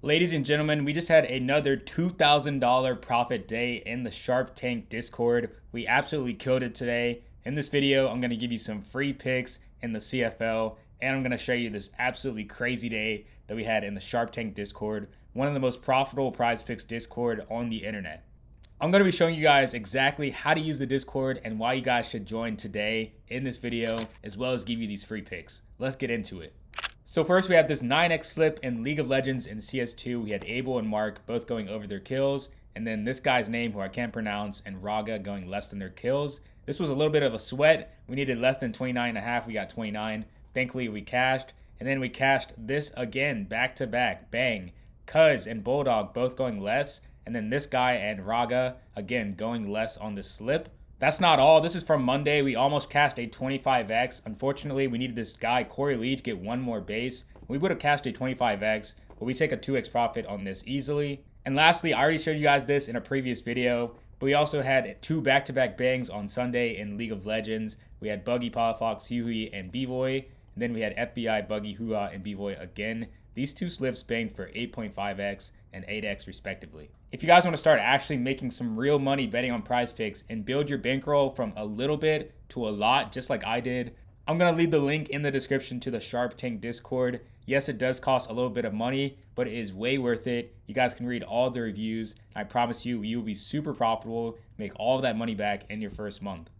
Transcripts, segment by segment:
Ladies and gentlemen, we just had another $2,000 profit day in the Sharp Tank Discord. We absolutely killed it today. In this video, I'm going to give you some free picks in the CFL, and I'm going to show you this absolutely crazy day that we had in the Sharp Tank Discord, one of the most profitable prize picks Discord on the internet. I'm going to be showing you guys exactly how to use the Discord and why you guys should join today in this video, as well as give you these free picks. Let's get into it. So first we have this 9x slip in League of Legends and CS2. We had Abel and Mark both going over their kills. And then this guy's name, who I can't pronounce, and Raga going less than their kills. This was a little bit of a sweat. We needed less than 29 and a half. We got 29. Thankfully, we cashed. And then we cashed this again, back to back. Bang. Cuz and Bulldog both going less. And then this guy and Raga, again, going less on the slip. That's not all. This is from Monday. We almost cashed a 25x. Unfortunately, we needed this guy, Corey Lee, to get one more base. We would have cashed a 25x, but we take a 2x profit on this easily. And lastly, I already showed you guys this in a previous video, but we also had two back-to-back -back bangs on Sunday in League of Legends. We had Buggy, Palafox, Huey, and B-Boy. And then we had FBI, Buggy, Hua, and B-Boy again. These two slips banged for 8.5x and 8x respectively. If you guys want to start actually making some real money betting on prize picks and build your bankroll from a little bit to a lot, just like I did, I'm going to leave the link in the description to the Sharp Tank Discord. Yes, it does cost a little bit of money, but it is way worth it. You guys can read all the reviews. I promise you, you will be super profitable, make all that money back in your first month.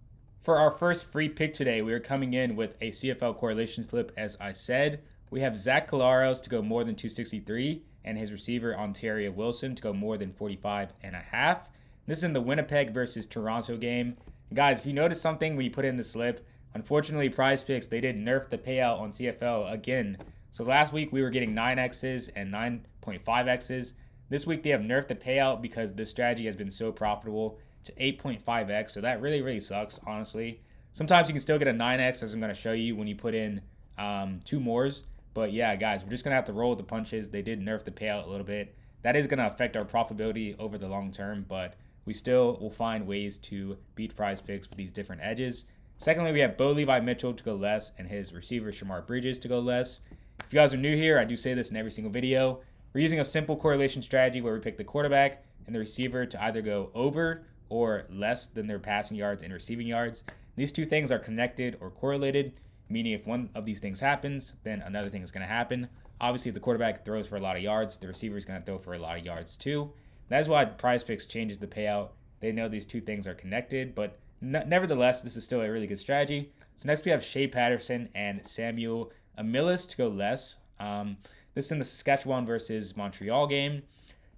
For our first free pick today, we are coming in with a CFL correlation flip, as I said. We have Zach Collaros to go more than 263 and his receiver Ontario Wilson to go more than 45 and a half. This is in the Winnipeg versus Toronto game. Guys, if you notice something when you put in the slip, unfortunately prize picks, they did nerf the payout on CFL again. So last week we were getting 9x's and 9.5x's. This week they have nerfed the payout because this strategy has been so profitable to 8.5x. So that really, really sucks, honestly. Sometimes you can still get a 9x as I'm going to show you when you put in um, two mores. But yeah, guys, we're just going to have to roll with the punches. They did nerf the payout a little bit. That is going to affect our profitability over the long term, but we still will find ways to beat prize picks with these different edges. Secondly, we have Bo Levi Mitchell to go less and his receiver Shemar Bridges to go less. If you guys are new here, I do say this in every single video. We're using a simple correlation strategy where we pick the quarterback and the receiver to either go over or less than their passing yards and receiving yards. These two things are connected or correlated meaning if one of these things happens, then another thing is going to happen. Obviously, if the quarterback throws for a lot of yards, the receiver is going to throw for a lot of yards too. That's why Prize Picks changes the payout. They know these two things are connected, but nevertheless, this is still a really good strategy. So next we have Shea Patterson and Samuel Emilus to go less. Um, this is in the Saskatchewan versus Montreal game.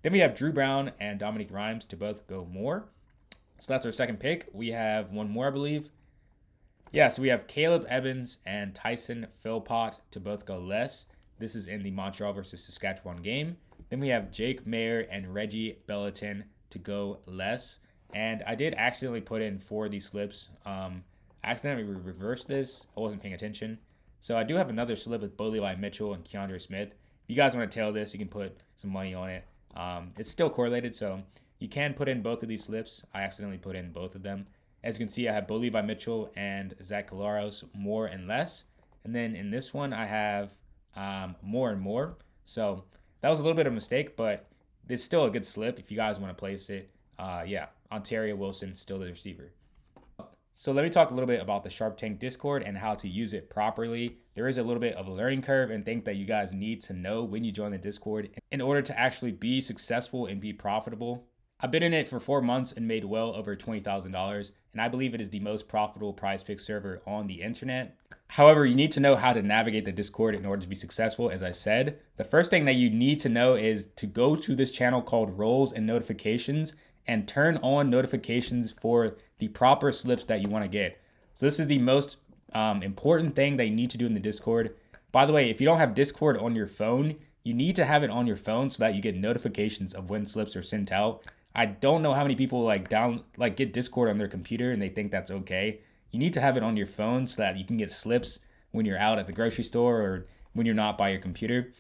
Then we have Dru Brown and Dominique Rhymes to both go more. So that's our second pick. We have one more, I believe. Yeah, so we have Caleb Evans and Tyson Philpot to both go less. This is in the Montreal versus Saskatchewan game. Then we have Jake Maier and Reggie Begelton to go less. And I did accidentally put in four of these slips. Um, accidentally reversed this. I wasn't paying attention. So I do have another slip with Bo Levi Mitchell and Kiondre Smith. If you guys want to tail this, you can put some money on it. Um, it's still correlated, so you can put in both of these slips. I accidentally put in both of them. As you can see, I have Bo Levi Mitchell and Zach Collaros more and less. And then in this one, I have um, more and more. So that was a little bit of a mistake, but it's still a good slip if you guys want to place it. Uh, yeah, Ontario Wilson, still the receiver. So let me talk a little bit about the Sharp Tank Discord and how to use it properly. There is a little bit of a learning curve and things that you guys need to know when you join the Discord in order to actually be successful and be profitable. I've been in it for four months and made well over $20,000, and I believe it is the most profitable prize pick server on the internet. However, you need to know how to navigate the Discord in order to be successful, as I said. The first thing that you need to know is to go to this channel called Roles and Notifications and turn on notifications for the proper slips that you want to get. So, this is the most um, important thing that you need to do in the Discord. By the way, if you don't have Discord on your phone, you need to have it on your phone so that you get notifications of when slips are sent out. I don't know how many people like down like get Discord on their computer and they think that's okay. You need to have it on your phone so that you can get slips when you're out at the grocery store or when you're not by your computer.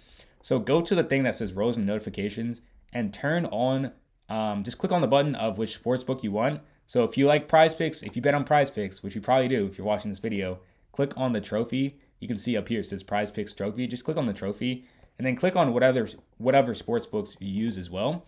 So go to the thing that says roles and notifications and turn on um, just click on the button of which sports book you want. So if you like prize picks, if you bet on prize picks, which you probably do if you're watching this video, click on the trophy. You can see up here it says prize picks trophy. Just click on the trophy and then click on whatever whatever sports books you use as well.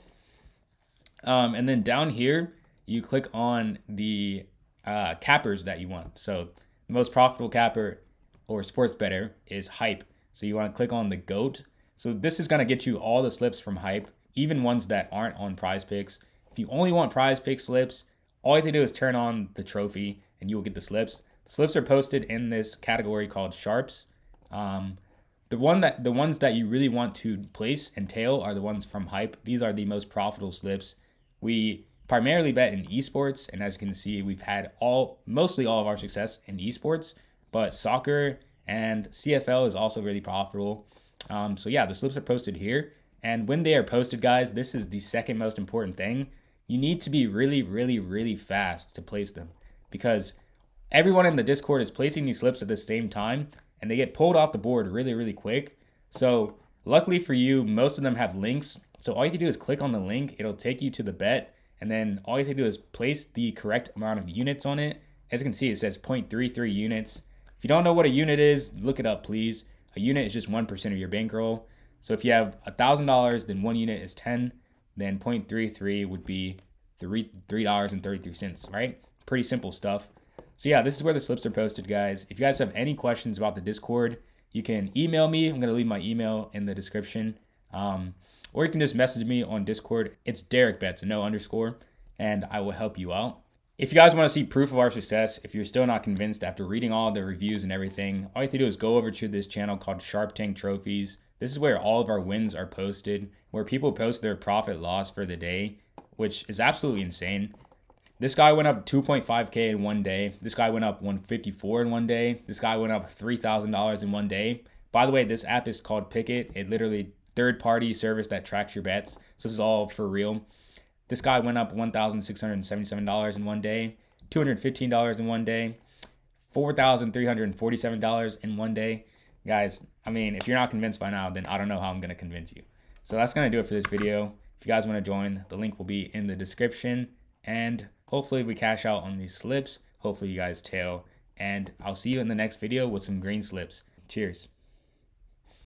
Um, and then down here, you click on the uh, cappers that you want. So the most profitable capper or sports better is Hype. So you want to click on the GOAT. So this is going to get you all the slips from Hype, even ones that aren't on Prize Picks. If you only want Prize Pick slips, all you have to do is turn on the trophy and you will get the slips. The slips are posted in this category called sharps. Um, the one that the ones that you really want to place and tail are the ones from Hype. These are the most profitable slips. We primarily bet in esports, and as you can see, we've had all mostly all of our success in esports. But soccer and CFL is also really profitable. Um, so yeah, the slips are posted here, and when they are posted, guys, this is the second most important thing. You need to be really, really, really fast to place them because everyone in the Discord is placing these slips at the same time, and they get pulled off the board really, really quick. So luckily for you, most of them have links so all you have to do is click on the link. It'll take you to the bet. And then all you have to do is place the correct amount of units on it. As you can see, it says 0.33 units. If you don't know what a unit is, look it up, please. A unit is just 1% of your bankroll. So if you have $1,000, then one unit is 10. Then 0.33 would be 3, $3.33, right? Pretty simple stuff. So yeah, this is where the slips are posted, guys. If you guys have any questions about the Discord, you can email me. I'm going to leave my email in the description. Um, or you can just message me on Discord. It's Derek Betts, no underscore, and I will help you out. If you guys want to see proof of our success, if you're still not convinced after reading all the reviews and everything, all you have to do is go over to this channel called Sharp Tank Trophies. This is where all of our wins are posted, where people post their profit loss for the day, which is absolutely insane. This guy went up 2.5k in one day. This guy went up 154 in one day. This guy went up $3,000 in one day. By the way, this app is called Pikkit. It literally third party service that tracks your bets. So this is all for real. This guy went up $1,677 in one day, $215 in one day, $4,347 in one day. Guys, I mean, if you're not convinced by now, then I don't know how I'm going to convince you. So that's going to do it for this video. If you guys want to join, the link will be in the description. And hopefully we cash out on these slips. Hopefully you guys tail. And I'll see you in the next video with some green slips. Cheers.